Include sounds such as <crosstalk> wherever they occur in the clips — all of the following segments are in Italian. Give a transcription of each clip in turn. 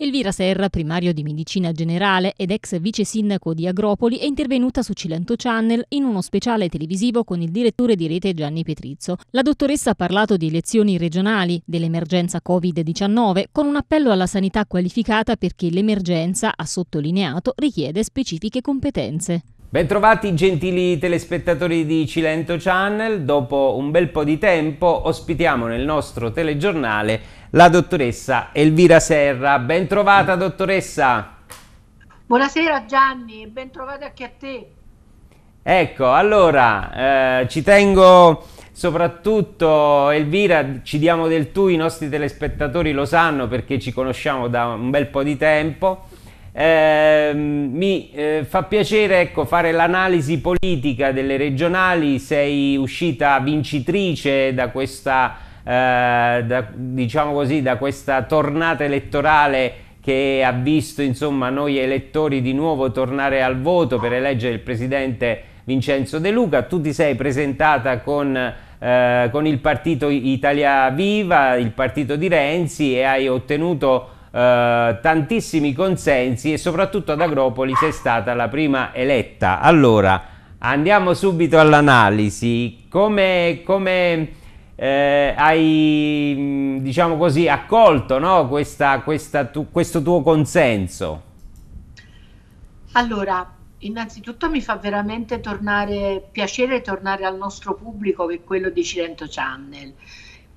Elvira Serra, primario di medicina generale ed ex vice sindaco di Agropoli, è intervenuta su Cilento Channel in uno speciale televisivo con il direttore di rete Gianni Petrizzo. La dottoressa ha parlato di elezioni regionali, dell'emergenza Covid-19, con un appello alla sanità qualificata perché l'emergenza, ha sottolineato, richiede specifiche competenze. Bentrovati gentili telespettatori di Cilento Channel, dopo un bel po' di tempo ospitiamo nel nostro telegiornale la dottoressa Elvira Serra. Bentrovata dottoressa! Buonasera Gianni, bentrovata anche a te. Ecco, allora, eh, ci tengo soprattutto Elvira, ci diamo del tu, i nostri telespettatori lo sanno perché ci conosciamo da un bel po' di tempo. Eh, mi eh, fa piacere ecco, fare l'analisi politica delle regionali, sei uscita vincitrice da questa, eh, da, diciamo così, da questa tornata elettorale che ha visto insomma, noi elettori di nuovo tornare al voto per eleggere il presidente Vincenzo De Luca. Tu ti sei presentata con, eh, con il partito Italia Viva, il partito di Renzi e hai ottenuto eh, tantissimi consensi e soprattutto ad Agropoli sei stata la prima eletta. Allora, andiamo subito all'analisi. Come, come eh, hai, diciamo così, accolto no? questa, questa tu, questo tuo consenso? Allora, innanzitutto mi fa veramente tornare, piacere tornare al nostro pubblico che è quello di Cilento Channel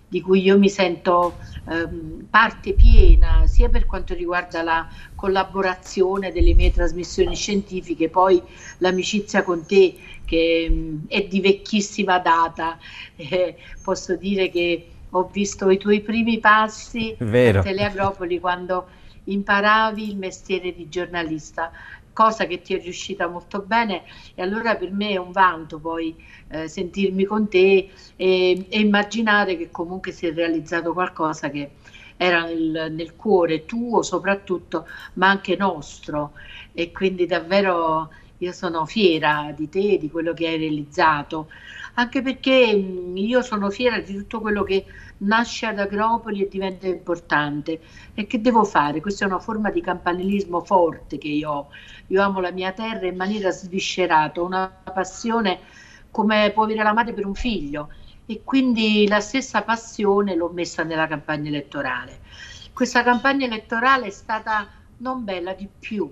di cui io mi sento ehm, parte piena, sia per quanto riguarda la collaborazione delle mie trasmissioni scientifiche, poi l'amicizia con te che mh, è di vecchissima data, <laughs> eh, posso dire che ho visto i tuoi primi passi Vero. a Teleagropoli quando imparavi il mestiere di giornalista cosa che ti è riuscita molto bene e allora per me è un vanto poi eh, sentirmi con te e, e, immaginare che comunque si è realizzato qualcosa che era nel, nel, cuore tuo soprattutto ma anche nostro. E quindi davvero io sono fiera di te, di quello che hai realizzato anche perché mh, io sono fiera di tutto quello che nasce ad Agropoli e diventa importante. E che devo fare? Questa è una forma di campanilismo forte che io ho. Io amo la mia terra in maniera sviscerata, una passione come può avere la madre per un figlio. E quindi la stessa passione l'ho messa nella campagna elettorale. Questa campagna elettorale è stata non bella di più,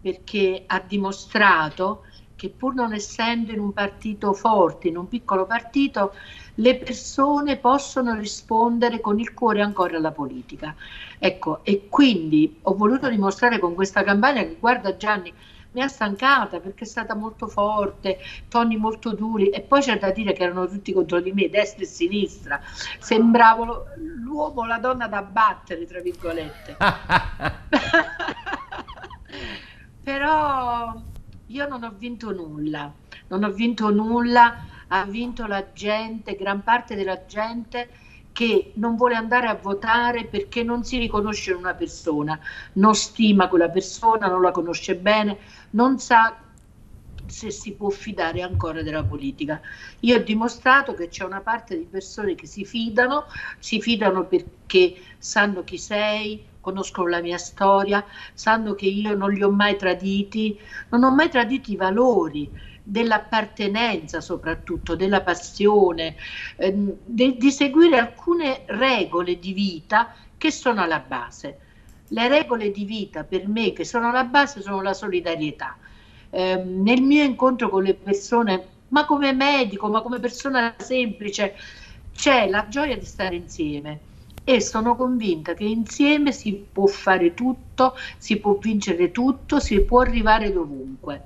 perché ha dimostrato che pur non essendo in un partito forte, in un piccolo partito, le persone possono rispondere con il cuore ancora alla politica. Ecco, e quindi ho voluto dimostrare con questa campagna che, guarda Gianni, mi ha stancata perché è stata molto forte, toni molto duri e poi c'è da dire che erano tutti contro di me, destra e sinistra. Sembravo l'uomo, la donna da battere, tra virgolette. <laughs> <laughs> Però io non ho vinto nulla, non ho vinto nulla ha vinto la gente, gran parte della gente che non vuole andare a votare perché non si riconosce in una persona, non stima quella persona, non la conosce bene, non sa se si può fidare ancora della politica. Io ho dimostrato che c'è una parte di persone che si fidano, si fidano perché sanno chi sei, conoscono la mia storia, sanno che io non li ho mai traditi, non ho mai tradito i valori dell'appartenenza soprattutto, della passione, ehm, de, di seguire alcune regole di vita che sono alla base. Le regole di vita per me che sono alla base sono la solidarietà. Eh, nel mio incontro con le persone, ma come medico, ma come persona semplice, c'è la gioia di stare insieme e sono convinta che insieme si può fare tutto, si può vincere tutto, si può arrivare dovunque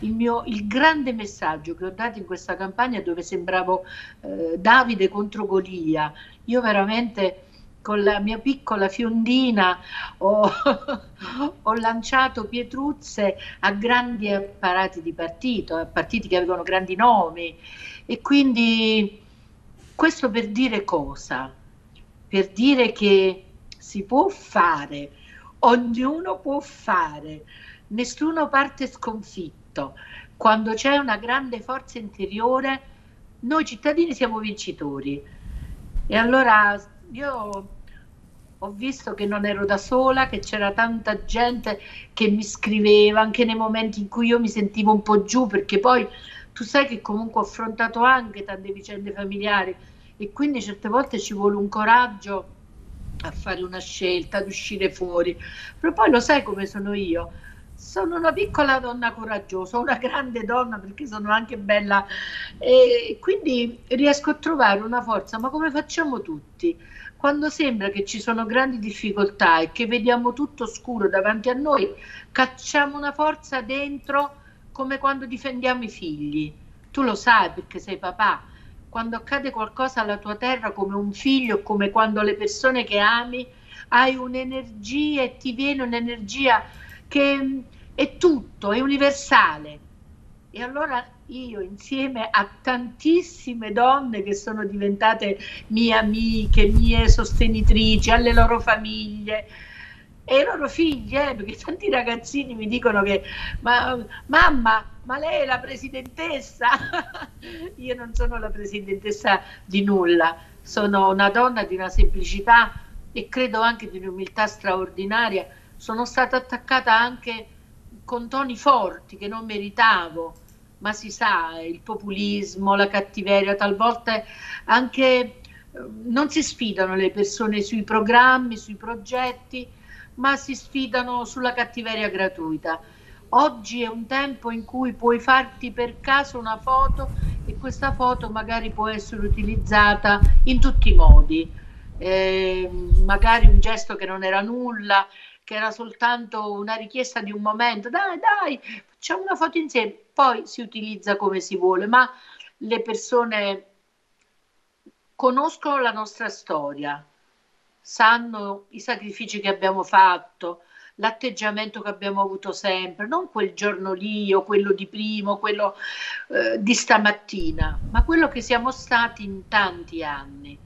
il, mio, il grande messaggio che ho dato in questa campagna dove sembravo eh, Davide contro Golia. Io veramente con la mia piccola fiondina ho, <laughs> ho, lanciato pietruzze a grandi apparati di partito, a partiti che avevano grandi nomi e quindi questo per dire cosa? Per dire che si può fare, ognuno può fare, nessuno parte sconfitto quando c'è una grande forza interiore, noi cittadini siamo vincitori. E allora io ho visto che non ero da sola, che c'era tanta gente che mi scriveva anche nei momenti in cui io mi sentivo un po' giù, perché poi tu sai che comunque ho affrontato anche tante vicende familiari e quindi certe volte ci vuole un coraggio a fare una scelta, ad uscire fuori. Però poi lo sai come sono io. Sono una piccola donna coraggiosa, una grande donna perché sono anche bella e quindi riesco a trovare una forza, ma come facciamo tutti? Quando sembra che ci sono grandi difficoltà e che vediamo tutto scuro davanti a noi, cacciamo una forza dentro come quando difendiamo i figli. Tu lo sai perché sei papà. Quando accade qualcosa alla tua terra come un figlio, come quando le persone che ami, hai un'energia e ti viene un'energia che è tutto, è universale. E allora io insieme a tantissime donne che sono diventate mie amiche, mie sostenitrici, alle loro famiglie, e i loro figli, eh, perché tanti ragazzini mi dicono che ma, mamma, ma lei è la presidentessa? <laughs> Io non sono la presidentessa di nulla, sono una donna di una semplicità e credo anche di un'umiltà straordinaria. Sono stata attaccata anche con toni forti che non meritavo, ma si sa, il populismo, la cattiveria, talvolta anche eh, non si sfidano le persone sui programmi, sui progetti, ma si sfidano sulla cattiveria gratuita. Oggi è un tempo in cui puoi farti per caso una foto e questa foto magari può essere utilizzata in tutti i modi. Eh, magari un gesto che non era nulla, che era soltanto una richiesta di un momento, dai, dai, facciamo una foto insieme, poi si utilizza come si vuole, ma le persone conoscono la nostra storia, sanno i sacrifici che abbiamo fatto, l'atteggiamento che abbiamo avuto sempre, non quel giorno lì o quello di prima o quello eh, di stamattina, ma quello che siamo stati in tanti anni.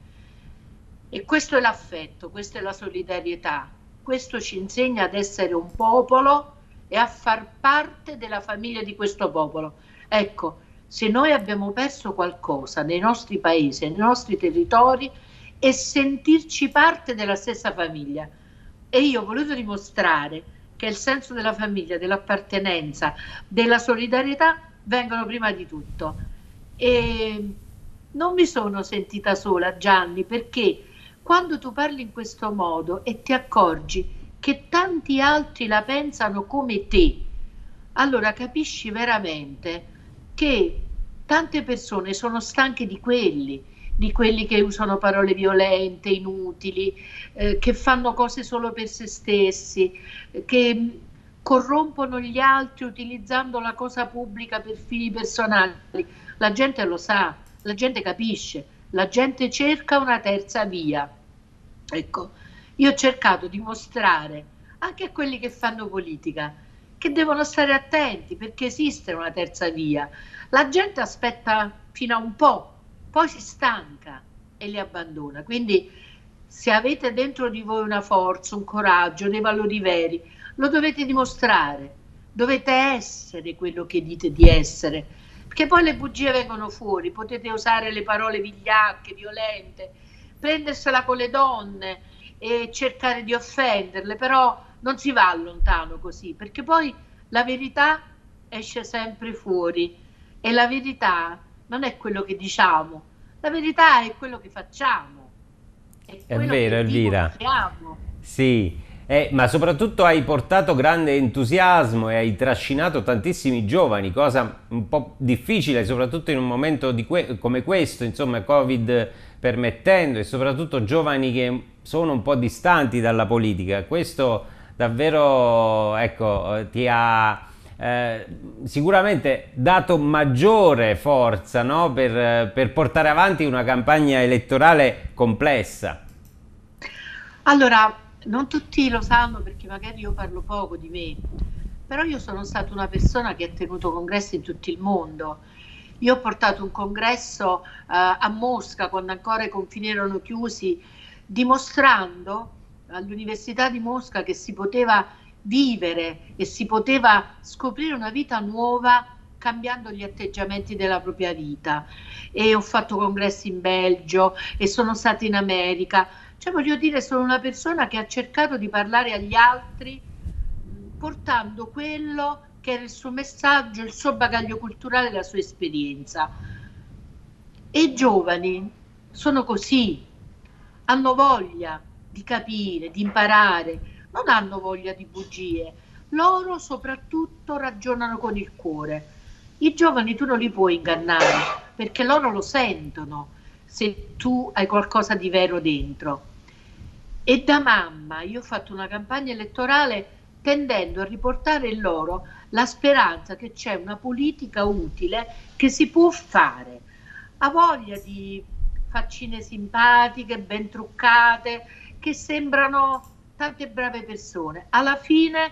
E questo è l'affetto, questa è la solidarietà, questo ci insegna ad essere un popolo e a far parte della famiglia di questo popolo. Ecco, se noi abbiamo perso qualcosa nei nostri paesi, nei nostri territori, e sentirci parte della stessa famiglia. E io ho voluto dimostrare che il senso della famiglia, dell'appartenenza, della solidarietà vengono prima di tutto. E non mi sono sentita sola, Gianni, perché quando tu parli in questo modo e ti accorgi che tanti altri la pensano come te, allora capisci veramente che tante persone sono stanche di quelli di quelli che usano parole violente, inutili, eh, che fanno cose solo per se stessi, che corrompono gli altri utilizzando la cosa pubblica per fini personali. La gente lo sa, la gente capisce, la gente cerca una terza via. Ecco, io ho cercato di mostrare anche a quelli che fanno politica che devono stare attenti perché esiste una terza via. La gente aspetta fino a un po' poi si stanca e li abbandona. Quindi se avete dentro di voi una forza, un coraggio, dei valori veri, lo dovete dimostrare, dovete essere quello che dite di essere, perché poi le bugie vengono fuori, potete usare le parole vigliacche, violente, prendersela con le donne e cercare di offenderle, però non si va lontano così, perché poi la verità esce sempre fuori e la verità non è quello che diciamo, la verità è quello che facciamo. È, è vero, Elvira. Sì, eh, ma soprattutto hai portato grande entusiasmo e hai trascinato tantissimi giovani, cosa un po' difficile, soprattutto in un momento que- come questo, insomma, Covid permettendo, e soprattutto giovani che sono un po' distanti dalla politica. Questo davvero, ecco, ti ha eh, sicuramente dato maggiore forza no? per, per portare avanti una campagna elettorale complessa. Allora, non tutti lo sanno perché magari io parlo poco di me, però io sono stata una persona che ha tenuto congressi in tutto il mondo. Io ho portato un congresso uh, a Mosca quando ancora i confini erano chiusi, dimostrando all'Università di Mosca che si poteva vivere e si poteva scoprire una vita nuova cambiando gli atteggiamenti della propria vita e ho fatto congressi in Belgio e sono stata in America Cioè voglio dire, sono una persona che ha cercato di parlare agli altri portando quello che era il suo messaggio, il suo bagaglio culturale, la sua esperienza. E i giovani sono così, hanno voglia di capire, di imparare, non hanno voglia di bugie. Loro soprattutto ragionano con il cuore. I giovani tu non li puoi ingannare perché loro lo sentono se tu hai qualcosa di vero dentro. E da mamma io ho fatto una campagna elettorale tendendo a riportare in loro la speranza che c'è una politica utile che si può fare. Ha voglia di faccine simpatiche, ben truccate, che sembrano tante brave persone. Alla fine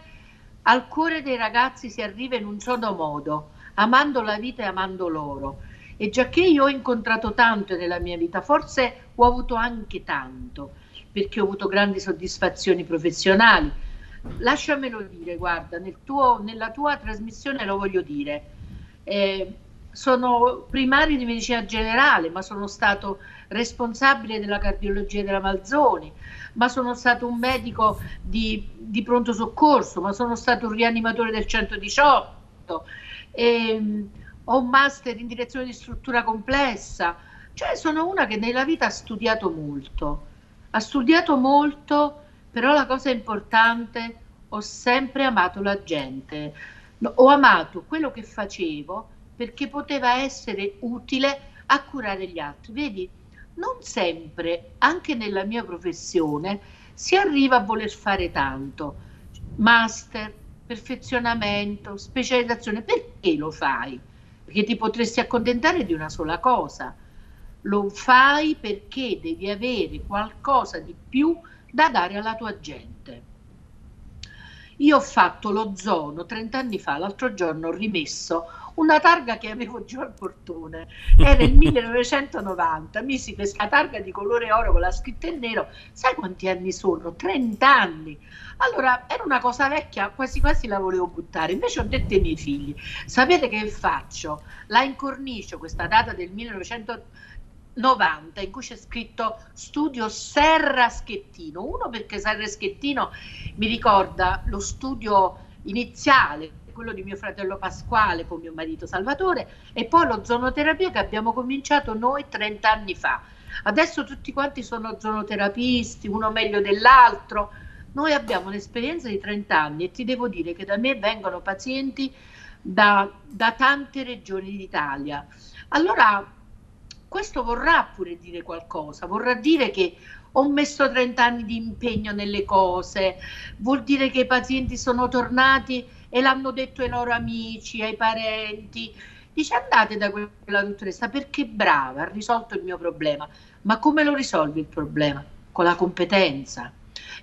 al cuore dei ragazzi si arriva in un solo modo, amando la vita e amando loro. E già che io ho incontrato tanto nella mia vita, forse ho avuto anche tanto, perché ho avuto grandi soddisfazioni professionali, lasciamelo dire, guarda, nel tuo, nella tua trasmissione lo voglio dire. Eh, sono primario di medicina generale, ma sono stato responsabile della cardiologia della Malzoni, ma sono stato un medico di, di pronto soccorso, ma sono stato un rianimatore del 118, e, ho un master in direzione di struttura complessa, cioè sono una che nella vita ha studiato molto, ha studiato molto però la cosa importante, ho sempre amato la gente, ho amato quello che facevo perché poteva essere utile a curare gli altri. Vedi, non sempre, anche nella mia professione, si arriva a voler fare tanto. Master, perfezionamento, specializzazione, perché lo fai? Perché ti potresti accontentare di una sola cosa. Lo fai perché devi avere qualcosa di più da dare alla tua gente. Io ho fatto lo zono 30 anni fa, l'altro giorno ho rimesso una targa che avevo giù al portone, era il <laughs> 1990, misi questa targa di colore oro con la scritta in nero, sai quanti anni sono? 30 anni. Allora era una cosa vecchia, quasi quasi la volevo buttare, invece ho detto ai miei figli, sapete che faccio? La incornicio questa data del 1990 90 in cui c'è scritto studio Serra Schettino. Uno perché Serra Schettino mi ricorda lo studio iniziale, quello di mio fratello Pasquale con mio marito Salvatore e poi lo zonoterapia che abbiamo cominciato noi 30 anni fa. Adesso tutti quanti sono zonoterapisti, uno meglio dell'altro. Noi abbiamo un'esperienza di 30 anni e ti devo dire che da me vengono pazienti da, da tante regioni d'Italia. Allora questo vorrà pure dire qualcosa, vorrà dire che ho messo 30 anni di impegno nelle cose, vuol dire che i pazienti sono tornati e l'hanno detto ai loro amici, ai parenti. Dice andate da quella dottoressa perché brava, ha risolto il mio problema. Ma come lo risolvi il problema? Con la competenza.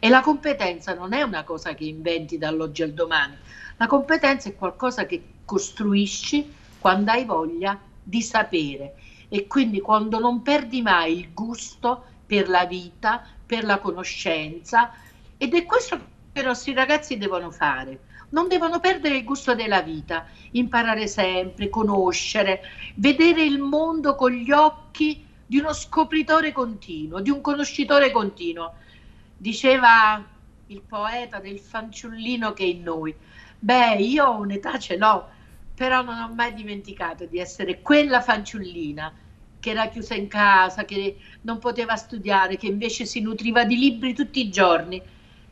E la competenza non è una cosa che inventi dall'oggi al domani. La competenza è qualcosa che costruisci quando hai voglia di sapere e quindi quando non perdi mai il gusto per la vita, per la conoscenza ed è questo che i nostri ragazzi devono fare. Non devono perdere il gusto della vita, imparare sempre, conoscere, vedere il mondo con gli occhi di uno scopritore continuo, di un conoscitore continuo. Diceva il poeta del fanciullino che è in noi. Beh, io un'età ce l'ho, però non ho mai dimenticato di essere quella fanciullina che era chiusa in casa, che non poteva studiare, che invece si nutriva di libri tutti i giorni.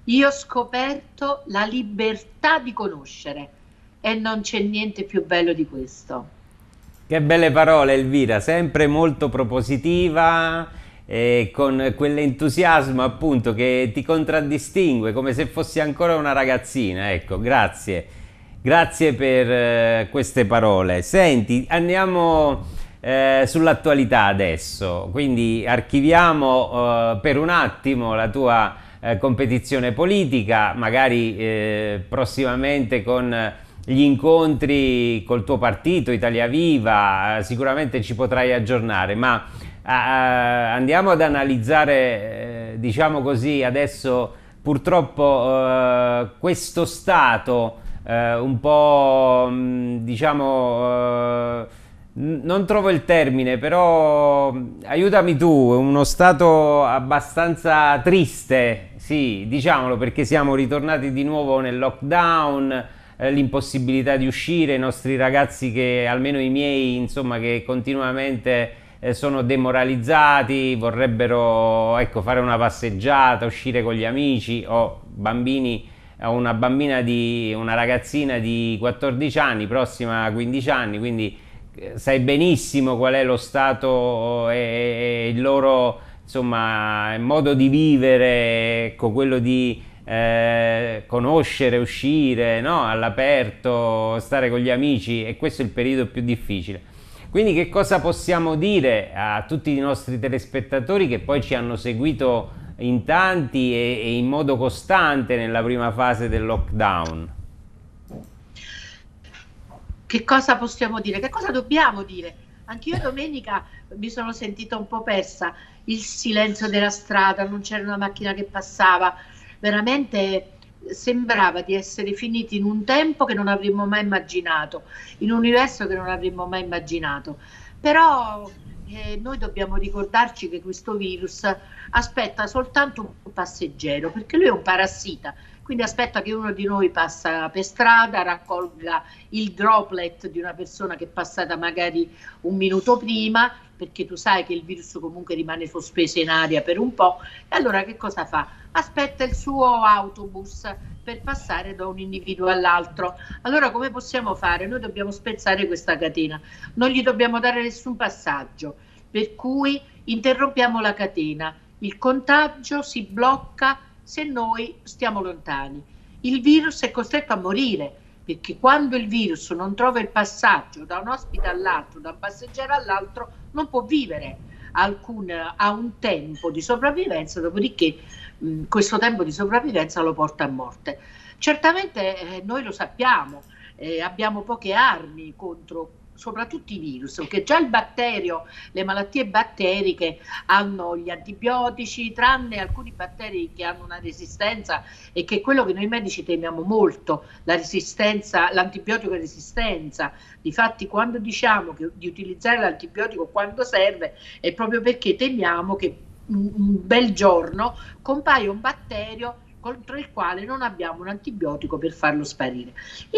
Io ho scoperto la libertà di conoscere e non c'è niente più bello di questo. Che belle parole Elvira, sempre molto propositiva e con quell'entusiasmo appunto che ti contraddistingue come se fossi ancora una ragazzina. Ecco, grazie. Grazie per eh, queste parole. Senti, andiamo eh, sull'attualità adesso, quindi archiviamo eh, per un attimo la tua eh, competizione politica, magari eh, prossimamente con gli incontri col tuo partito Italia Viva, sicuramente ci potrai aggiornare, ma andiamo ad analizzare, diciamo così, adesso purtroppo questo stato eh, un po' mm, diciamo eh, non trovo il termine, però aiutami tu, uno stato abbastanza triste, sì, diciamolo perché siamo ritornati di nuovo nel lockdown, eh, l'impossibilità di uscire, i nostri ragazzi che, almeno i miei, insomma, che continuamente eh, sono demoralizzati, vorrebbero ecco, fare una passeggiata, uscire con gli amici o bambini ho una bambina di una ragazzina di 14 anni, prossima a 15 anni, quindi eh, sai benissimo qual è lo stato e, il loro insomma, modo di vivere, ecco, quello di eh, conoscere, uscire no? all'aperto, stare con gli amici e questo è il periodo più difficile. Quindi che cosa possiamo dire a tutti i nostri telespettatori che poi ci hanno seguito in tanti e, e in modo costante nella prima fase del lockdown? Che cosa possiamo dire? Che cosa dobbiamo dire? Anch'io domenica mi sono sentita un po' persa, il silenzio della strada, non c'era una macchina che passava, veramente sembrava di essere finiti in un tempo che non avremmo mai immaginato, in un universo che non avremmo mai immaginato. Però eh, noi dobbiamo ricordarci che questo virus aspetta soltanto un passeggero, perché lui è un parassita, quindi aspetta che uno di noi passa per strada, raccolga il droplet di una persona che è passata magari un minuto prima, perché tu sai che il virus comunque rimane sospeso in aria per un po', e allora che cosa fa? Aspetta il suo autobus per passare da un individuo all'altro. Allora come possiamo fare? Noi dobbiamo spezzare questa catena, non gli dobbiamo dare nessun passaggio, per cui interrompiamo la catena, il contagio si blocca se noi stiamo lontani. Il virus è costretto a morire perché quando il virus non trova il passaggio da un ospite all'altro, da un passeggero all'altro, non può vivere. Alcun, ha un tempo di sopravvivenza, dopodiché mh, questo tempo di sopravvivenza lo porta a morte. Certamente eh, noi lo sappiamo, eh, abbiamo poche armi contro soprattutto i virus, perché già il batterio, le malattie batteriche hanno gli antibiotici, tranne alcuni batteri che hanno una resistenza e che è quello che noi medici temiamo molto, la resistenza, l'antibiotico resistenza. Difatti quando diciamo che, di utilizzare l'antibiotico quando serve è proprio perché temiamo che un, bel giorno compaia un batterio contro il quale non abbiamo un antibiotico per farlo sparire.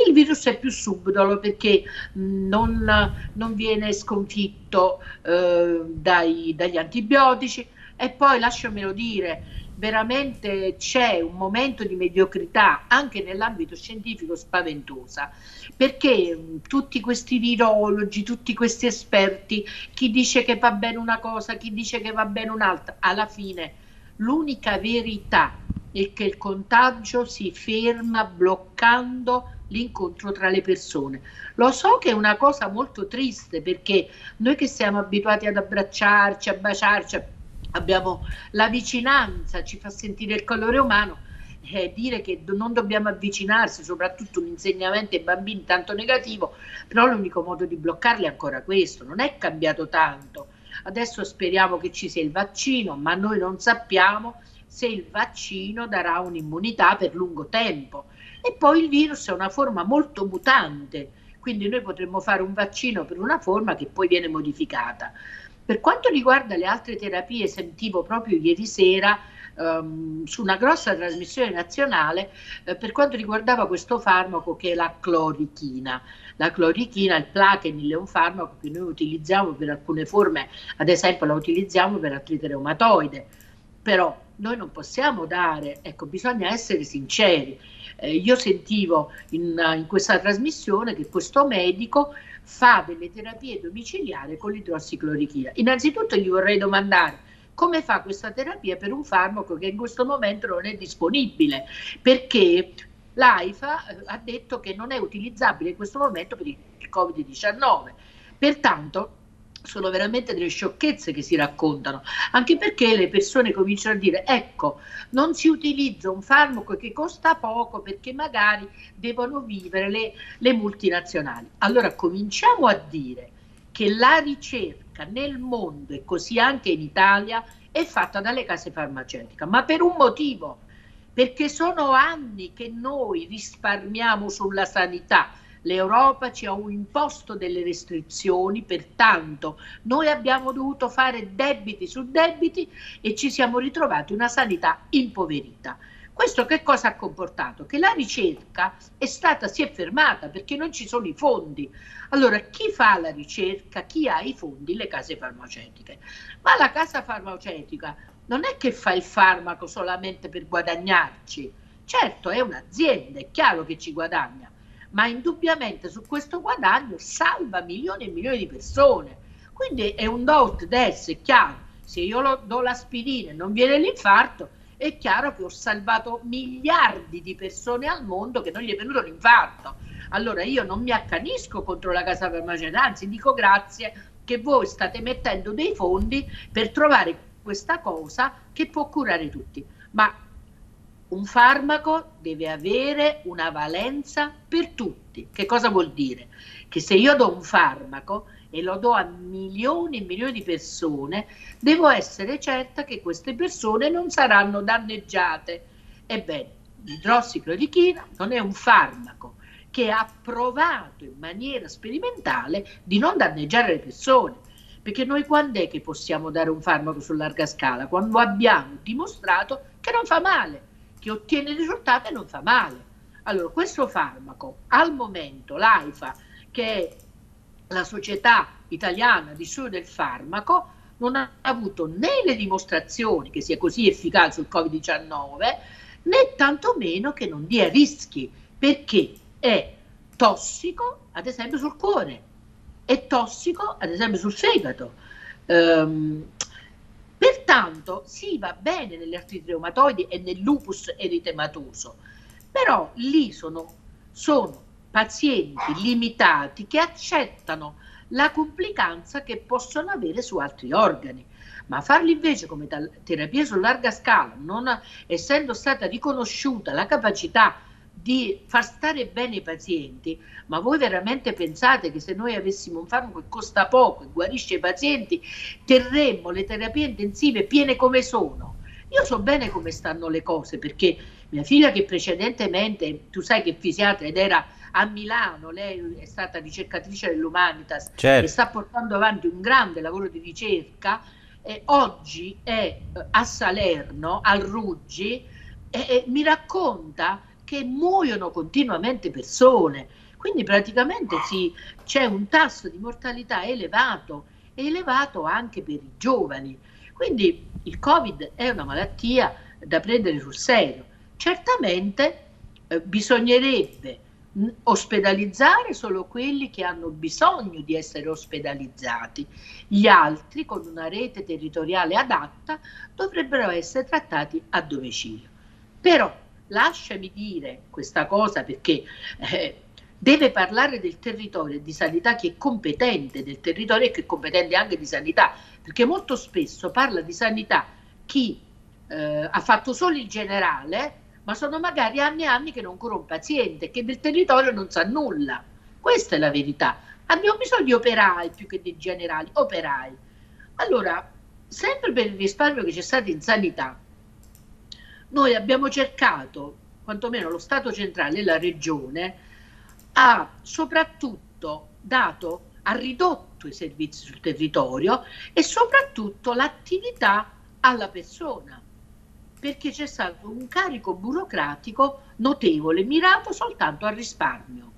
Il virus è più subdolo perché non, non viene sconfitto eh, dai, dagli antibiotici e poi lasciamelo dire, veramente c'è un momento di mediocrità anche nell'ambito scientifico spaventosa, perché tutti questi virologi, tutti questi esperti, chi dice che va bene una cosa, chi dice che va bene un'altra, alla fine l'unica verità e che il contagio si ferma bloccando l'incontro tra le persone. Lo so che è una cosa molto triste perché noi che siamo abituati ad abbracciarci, a baciarci, abbiamo la vicinanza, ci fa sentire il colore umano, eh, dire che non dobbiamo avvicinarsi, soprattutto un insegnamento ai bambini tanto negativo, però l'unico modo di bloccarli è ancora questo, non è cambiato tanto. Adesso speriamo che ci sia il vaccino, ma noi non sappiamo se il vaccino darà un'immunità per lungo tempo. E poi il virus è una forma molto mutante, quindi noi potremmo fare un vaccino per una forma che poi viene modificata. Per quanto riguarda le altre terapie, sentivo proprio ieri sera um, su una grossa trasmissione nazionale eh, per quanto riguardava questo farmaco che è la clorichina. La clorichina, il Plaquenil, è un farmaco che noi utilizziamo per alcune forme, ad esempio la utilizziamo per artrite reumatoide, però noi non possiamo dare, ecco, bisogna essere sinceri. Eh, io sentivo in, in, questa trasmissione che questo medico fa delle terapie domiciliari con l'idrossiclorichina. Innanzitutto gli vorrei domandare come fa questa terapia per un farmaco che in questo momento non è disponibile, perché l'AIFA eh, ha detto che non è utilizzabile in questo momento per il Covid-19. Pertanto sono veramente delle sciocchezze che si raccontano, anche perché le persone cominciano a dire ecco, non si utilizza un farmaco che costa poco perché magari devono vivere le, le multinazionali. Allora cominciamo a dire che la ricerca nel mondo e così anche in Italia è fatta dalle case farmaceutiche, ma per un motivo, perché sono anni che noi risparmiamo sulla sanità, L'Europa ci ha imposto delle restrizioni, pertanto noi abbiamo dovuto fare debiti su debiti e ci siamo ritrovati una sanità impoverita. Questo che cosa ha comportato? Che la ricerca è stata, si è fermata perché non ci sono i fondi. Allora, chi fa la ricerca, chi ha i fondi? Le case farmaceutiche. Ma la casa farmaceutica non è che fa il farmaco solamente per guadagnarci. Certo, è un'azienda, è chiaro che ci guadagna, ma indubbiamente su questo guadagno salva milioni e milioni di persone. Quindi è un do ut des, è chiaro. Se io do l'aspirina e non viene l'infarto, è chiaro che ho salvato miliardi di persone al mondo che non gli è venuto l'infarto. Allora io non mi accanisco contro la casa farmaceutica, anzi dico grazie che voi state mettendo dei fondi per trovare questa cosa che può curare tutti. Ma un farmaco deve avere una valenza per tutti. Che cosa vuol dire? Che se io do un farmaco e lo do a milioni e milioni di persone, devo essere certa che queste persone non saranno danneggiate. Ebbene, l'idrossiclorochina non è un farmaco che ha provato in maniera sperimentale di non danneggiare le persone. Perché noi quando è che possiamo dare un farmaco su larga scala? Quando abbiamo dimostrato che non fa male, che ottiene risultati e non fa male. Allora, questo farmaco, al momento, l'AIFA, che è la società italiana di studio del farmaco non ha avuto né le dimostrazioni che sia così efficace sul Covid-19 né tantomeno che non dia rischi perché è tossico ad esempio sul cuore, è tossico ad esempio sul fegato. Um, pertanto sì, va bene nelle artriti reumatoidi e nel lupus eritematoso, però lì sono, sono pazienti limitati che accettano la complicanza che possono avere su altri organi. Ma farli invece come terapia su larga scala, non essendo stata riconosciuta la capacità di far stare bene i pazienti, ma voi veramente pensate che se noi avessimo un farmaco che costa poco e guarisce i pazienti, terremmo le terapie intensive piene come sono? Io so bene come stanno le cose perché mia figlia che precedentemente, tu sai che è fisiatra ed era a Milano, lei è stata ricercatrice dell'Humanitas certo. e sta portando avanti un grande lavoro di ricerca, e oggi è eh, a Salerno, al Ruggi, e, e mi racconta che muoiono continuamente persone, quindi praticamente sì, c'è un tasso di mortalità elevato, elevato anche per i giovani. Quindi il Covid è una malattia da prendere sul serio. Certamente eh, bisognerebbe ospedalizzare solo quelli che hanno bisogno di essere ospedalizzati. Gli altri, con una rete territoriale adatta, dovrebbero essere trattati a domicilio. Però lasciami dire questa cosa perché eh, deve parlare del territorio e di sanità chi è competente del territorio e che è competente anche di sanità, perché molto spesso parla di sanità chi eh, ha fatto solo il generale ma sono magari anni e anni che non cura un paziente, che del territorio non sa nulla. Questa è la verità. Abbiamo bisogno di operai più che di generali, operai. Allora, sempre per il risparmio che c'è stato in sanità, noi abbiamo cercato, quantomeno lo Stato centrale e la Regione, ha soprattutto dato, ha ridotto i servizi sul territorio e soprattutto l'attività alla persona perché c'è stato un carico burocratico notevole, mirato soltanto al risparmio.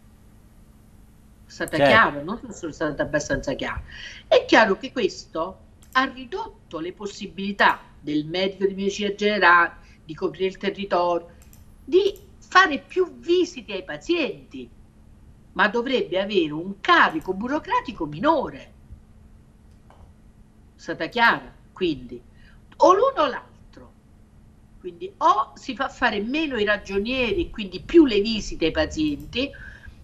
È stata certo. chiara? Non sono stata abbastanza chiara. È chiaro che questo ha ridotto le possibilità del medico di medicina generale di coprire il territorio, di fare più visite ai pazienti, ma dovrebbe avere un carico burocratico minore. È stata chiara? Quindi, o l'uno o l'altro quindi o si fa fare meno i ragionieri, quindi più le visite ai pazienti,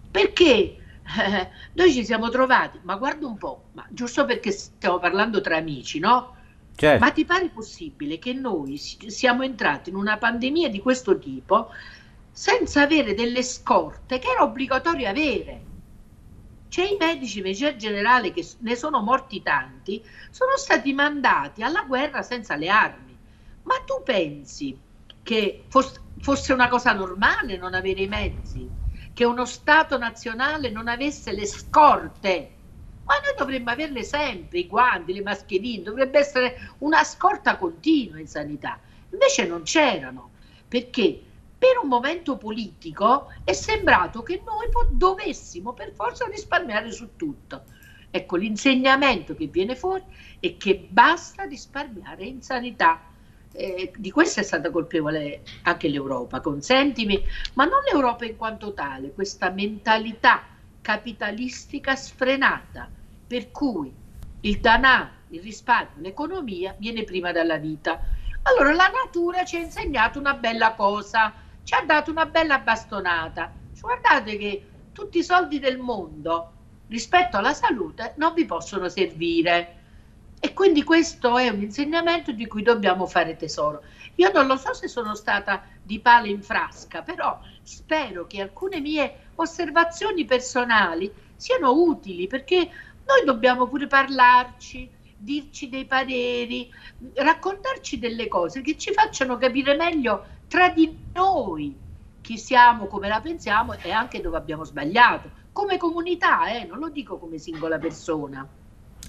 perché eh, noi ci siamo trovati, ma guarda un po', ma giusto perché stiamo parlando tra amici, no? Certo. Ma ti pare possibile che noi siamo entrati in una pandemia di questo tipo senza avere delle scorte che era obbligatorio avere? C'è i medici medicina generale che ne sono morti tanti, sono stati mandati alla guerra senza le armi. Ma tu pensi che fosse una cosa normale non avere i mezzi? che uno Stato nazionale non avesse le scorte ma noi dovremmo averle sempre, i guanti, le mascherine, dovrebbe essere una scorta continua in sanità. Invece non c'erano, perché per un momento politico è sembrato che noi dovessimo per forza risparmiare su tutto. Ecco, l'insegnamento che viene fuori è che basta risparmiare in sanità. Eh, di questo è stata colpevole anche l'Europa, consentimi, ma non l'Europa in quanto tale, questa mentalità capitalistica sfrenata per cui il denaro, il risparmio, l'economia viene prima della vita. Allora la natura ci ha insegnato una bella cosa, ci ha dato una bella bastonata. Guardate che tutti i soldi del mondo rispetto alla salute non vi possono servire. E quindi questo è un insegnamento di cui dobbiamo fare tesoro. Io non lo so se sono stata di palo in frasca, però spero che alcune mie osservazioni personali siano utili perché noi dobbiamo pure parlarci, dirci dei pareri, raccontarci delle cose che ci facciano capire meglio tra di noi chi siamo, come la pensiamo e anche dove abbiamo sbagliato, come comunità, eh, non lo dico come singola persona.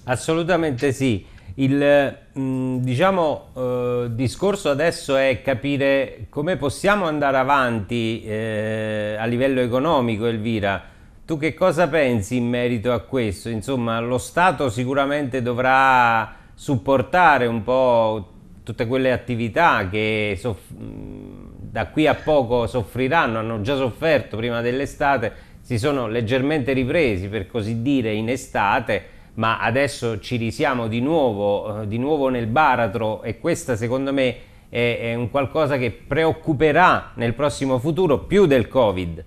Assolutamente sì. Il mh, diciamo, eh, discorso adesso è capire come possiamo andare avanti eh, a livello economico, Elvira tu che cosa pensi in merito a questo? Insomma, lo Stato sicuramente dovrà supportare un po' tutte quelle attività che da qui a poco soffriranno, hanno già sofferto prima dell'estate, si sono leggermente ripresi per così dire in estate, ma adesso ci risiamo di nuovo, eh, di nuovo nel baratro e questa secondo me è, è un qualcosa che preoccuperà nel prossimo futuro più del Covid.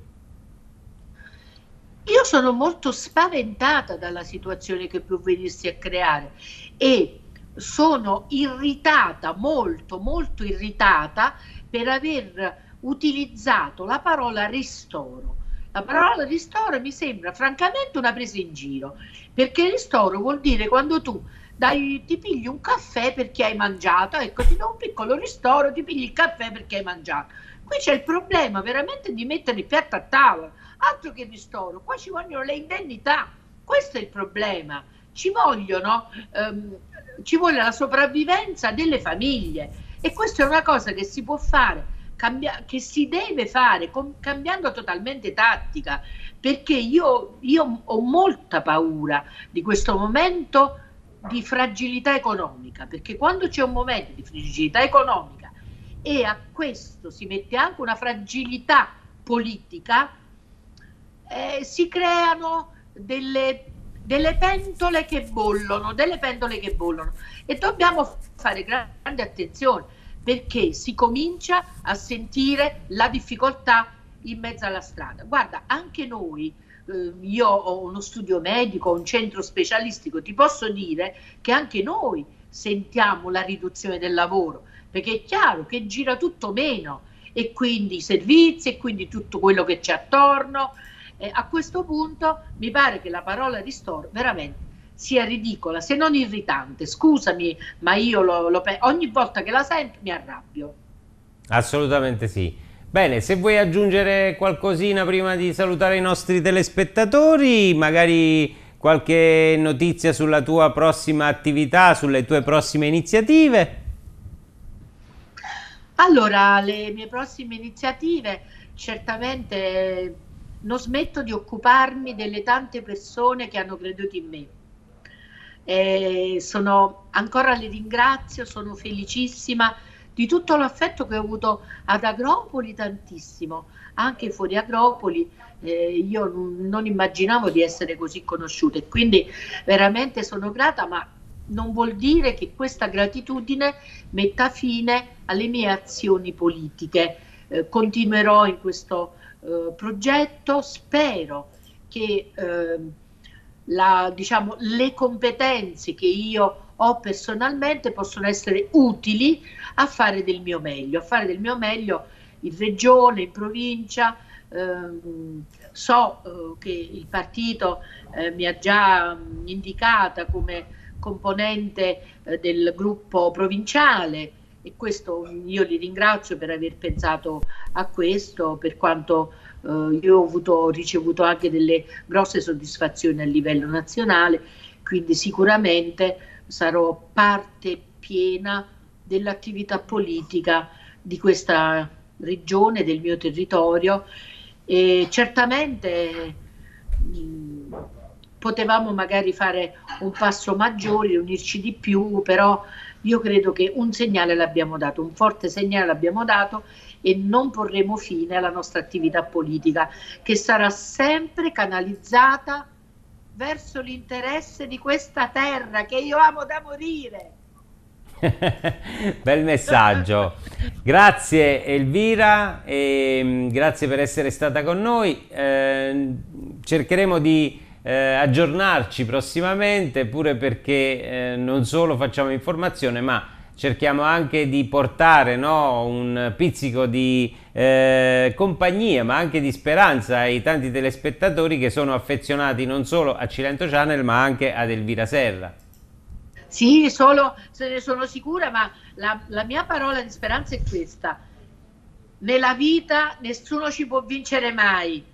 Io sono molto spaventata dalla situazione che può venirsi a creare e sono irritata, molto, molto irritata per aver utilizzato la parola ristoro. La parola ristoro mi sembra francamente una presa in giro, perché ristoro vuol dire quando tu dai, ti pigli un caffè perché hai mangiato, ecco ti do un piccolo ristoro, ti pigli il caffè perché hai mangiato. Qui c'è il problema veramente di mettere il piatto a tavola. Altro che ristoro, qua ci vogliono le indennità, questo è il problema, ci vogliono, ehm, ci vuole la sopravvivenza delle famiglie e questa è una cosa che si può fare, cambia- che si deve fare com- cambiando totalmente tattica, perché io, io ho molta paura di questo momento di fragilità economica, perché quando c'è un momento di fragilità economica e a questo si mette anche una fragilità politica, eh, si creano delle, delle pentole che bollono, delle pentole che bollono. E dobbiamo fare grande attenzione perché si comincia a sentire la difficoltà in mezzo alla strada. Guarda, anche noi, eh, io ho uno studio medico, un centro specialistico, ti posso dire che anche noi sentiamo la riduzione del lavoro, perché è chiaro che gira tutto meno e quindi i servizi e quindi tutto quello che c'è attorno, eh, a questo punto mi pare che la parola ristoro veramente sia ridicola, se non irritante. Scusami, ma io lo, lo, ogni volta che la sento mi arrabbio. Assolutamente sì. Bene, se vuoi aggiungere qualcosina prima di salutare i nostri telespettatori, magari qualche notizia sulla tua prossima attività, sulle tue prossime iniziative. Allora, le mie prossime iniziative certamente non smetto di occuparmi delle tante persone che hanno creduto in me. E sono, ancora le ringrazio, sono felicissima di tutto l'affetto che ho avuto ad Agropoli tantissimo, anche fuori Agropoli eh, io non immaginavo di essere così conosciuta e quindi veramente sono grata, ma non vuol dire che questa gratitudine metta fine alle mie azioni politiche. Eh, continuerò in questo eh, progetto, spero che eh, la, diciamo, le competenze che io ho personalmente possono essere utili a fare del mio meglio, a fare del mio meglio in regione, in provincia. Ehm, so eh, che il partito eh, mi ha già indicata come componente eh, del gruppo provinciale e questo io li ringrazio per aver pensato a questo, per quanto eh, io ho, avuto, ho ricevuto anche delle grosse soddisfazioni a livello nazionale, quindi sicuramente sarò parte piena dell'attività politica di questa regione, del mio territorio. E certamente mh, mm, potevamo magari fare un passo maggiore, unirci di più, però io credo che un segnale l'abbiamo dato, un forte segnale l'abbiamo dato e non porremo fine alla nostra attività politica che sarà sempre canalizzata verso l'interesse di questa terra che io amo da morire. <laughs> Bel messaggio. Grazie Elvira e mm, grazie per essere stata con noi. Eh, cercheremo di eh, aggiornarci prossimamente pure perché eh, non solo facciamo informazione ma cerchiamo anche di portare no, un pizzico di eh, compagnia ma anche di speranza ai tanti telespettatori che sono affezionati non solo a Cilento Channel ma anche ad Elvira Serra. Sì, solo se ne sono sicura, ma la, la mia parola di speranza è questa. Nella vita nessuno ci può vincere mai.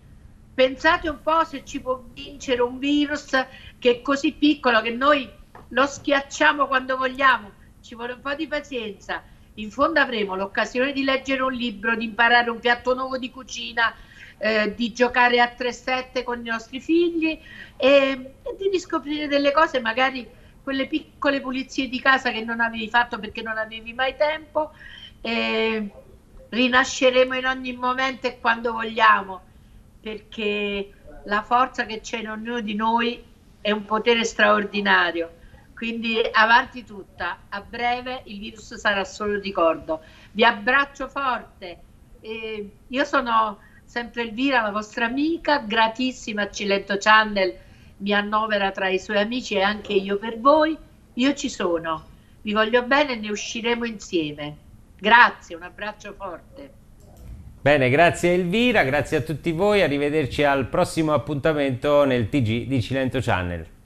Pensate un po' se ci può vincere un virus che è così piccolo che noi lo schiacciamo quando vogliamo. Ci vuole un po' di pazienza. In fondo avremo l'occasione di leggere un libro, di imparare un piatto nuovo di cucina, eh, di giocare a 3-7 con i nostri figli e, e di riscoprire delle cose magari quelle piccole pulizie di casa che non avevi fatto perché non avevi mai tempo. E rinasceremo in ogni momento e quando vogliamo, perché la forza che c'è in ognuno di noi è un potere straordinario. Quindi avanti tutta, a breve il virus sarà solo ricordo. Vi abbraccio forte. E io sono sempre Elvira, la vostra amica, gratissima a Cilento Channel mi annovera tra i suoi amici e anche io per voi. Io ci sono, vi voglio bene e ne usciremo insieme. Grazie, un abbraccio forte. Bene, grazie Elvira, grazie a tutti voi, arrivederci al prossimo appuntamento nel TG di Cilento Channel.